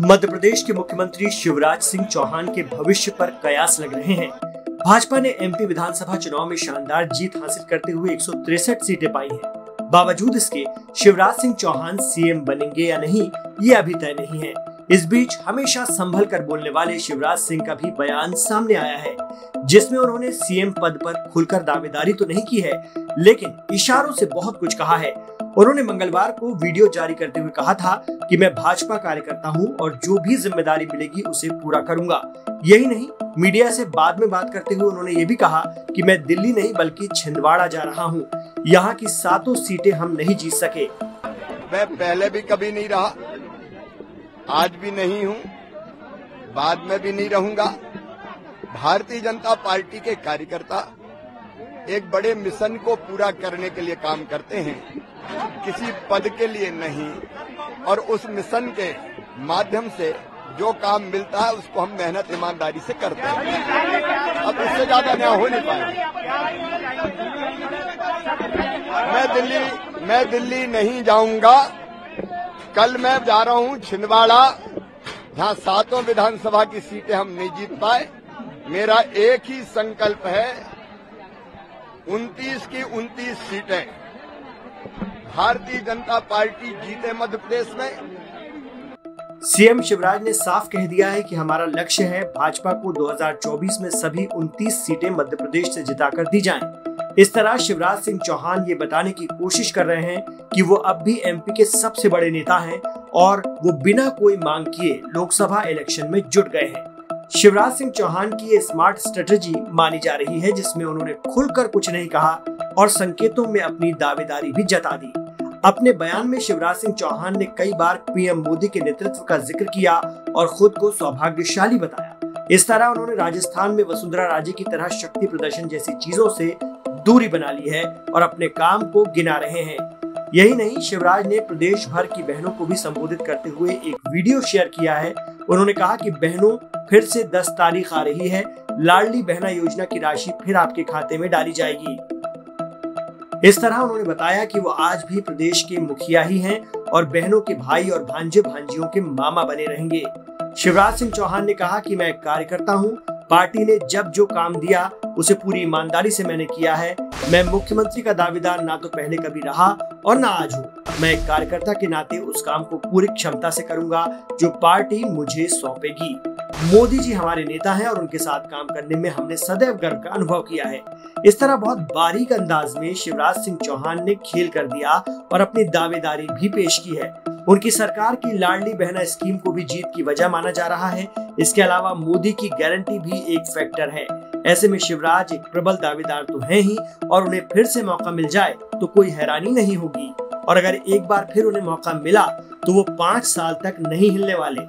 मध्य प्रदेश के मुख्यमंत्री शिवराज सिंह चौहान के भविष्य पर कयास लग रहे हैं भाजपा ने एमपी विधानसभा चुनाव में शानदार जीत हासिल करते हुए एक सीटें पाई हैं। बावजूद इसके, शिवराज सिंह चौहान सीएम बनेंगे या नहीं, ये अभी तय नहीं है इस बीच हमेशा संभल कर बोलने वाले शिवराज सिंह का भी बयान सामने आया है, जिसमें उन्होंने सीएम पद पर खुलकर दावेदारी तो नहीं की है, लेकिन इशारों से बहुत कुछ कहा है। उन्होंने मंगलवार को वीडियो जारी करते हुए कहा था कि मैं भाजपा कार्यकर्ता हूँ और जो भी ज़िम्मेदारी मिलेगी उसे पूरा करूँगा। यही नहीं, मीडिया से बाद में बात करते हुए उन्होंने ये भी कहा कि मैं दिल्ली नहीं, बल्कि छिंदवाड़ा जा रहा हूँ। यहाँ की सातों सीटें हम नहीं जीत सके। मैं पहले भी कभी नहीं रहा। आज भी नहीं हूँ, बाद में भी नहीं रहूँगा। भारतीय जनता पार्टी के कार्यकर्ता एक बड़े मिशन को पूरा करने के लिए काम करते हैं, किसी पद के लिए नहीं, और उस मिशन के माध्यम से जो काम मिलता है, उसको हम मेहनत, ईमानदारी से करते हैं। अब इससे ज़्यादा न्याय हो नहीं पाएगा मैं दिल्ली मैं दिल्ली नहीं जाऊँगा। कल मैं जा रहा हूँ छिंदवाड़ा, जहाँ सातों विधानसभा की सीटें हम नहीं जीत पाए। मेरा एक ही संकल्प है 29 की 29 सीटें। भारतीय जनता पार्टी जीते मध्य प्रदेश में। सीएम शिवराज ने साफ़ कह दिया है कि हमारा लक्ष्य है भाजपा को 2024 में सभी 29 सीटें मध्य प्रदेश से जिताकर दी जाएँ। इस तरह शिवराज सिंह चौहान ये बताने की कोशिश कर रहे हैं कि वो अब भी एमपी के सबसे बड़े नेता हैं और वो बिना कोई मांग किए लोकसभा इलेक्शन में जुट गए हैं। शिवराज सिंह चौहान की ये स्मार्ट स्ट्रेटेजी मानी जा रही है, जिसमें उन्होंने खुलकर कुछ नहीं कहा और संकेतों में अपनी दावेदारी भी जता दी। अपने बयान में शिवराज सिंह चौहान ने कई बार पीएम मोदी के नेतृत्व का ज़िक्र किया और खुद को सौभाग्यशाली बताया। इस तरह उन्होंने राजस्थान में वसुंधरा राजे की तरह शक्ति प्रदर्शन जैसी चीज़ों से दूरी बना ली है और अपने काम को गिना रहे हैं। यही नहीं, शिवराज ने प्रदेश भर की बहनों को भी संबोधित करते हुए एक वीडियो शेयर किया है। उन्होंने कहा कि बहनों, फिर से 10 तारीख आ रही है। लाडली बहना योजना की राशि फिर आपके खाते में डाली जाएगी। इस तरह उन्होंने बताया कि वो आज भी प्रदेश के मुखिया ही हैं और बहनों के भाई और भांजे भांजियों के मामा बने रहेंगे। शिवराज सिंह चौहान ने कहा कि मैं एक कार्यकर्ता हूँ पार्टी ने जब जो काम दिया, उसे पूरी ईमानदारी से मैंने किया है। मैं मुख्यमंत्री का दावेदार ना तो पहले कभी रहा और ना आज हूँ। मैं एक कार्यकर्ता के नाते उस काम को पूरी क्षमता से करूँगा, जो पार्टी मुझे सौंपेगी। मोदी जी हमारे नेता हैं और उनके साथ काम करने में हमने सदैव गर्व का अनुभव किया है। इस तरह बहुत बारीक अंदाज में शिवराज सिंह चौहान ने खेल कर दिया और अपनी दावेदारी भी पेश की है। उनकी सरकार की लाडली बहना स्कीम को भी जीत की वजह माना जा रहा है। इसके अलावा मोदी की गारंटी भी एक फैक्टर है। ऐसे में शिवराज एक प्रबल दावेदार तो है ही, और उन्हें फिर से मौका मिल जाए तो कोई हैरानी नहीं होगी। और अगर एक बार फिर उन्हें मौका मिला तो वो पाँच साल तक नहीं हिलने वाले।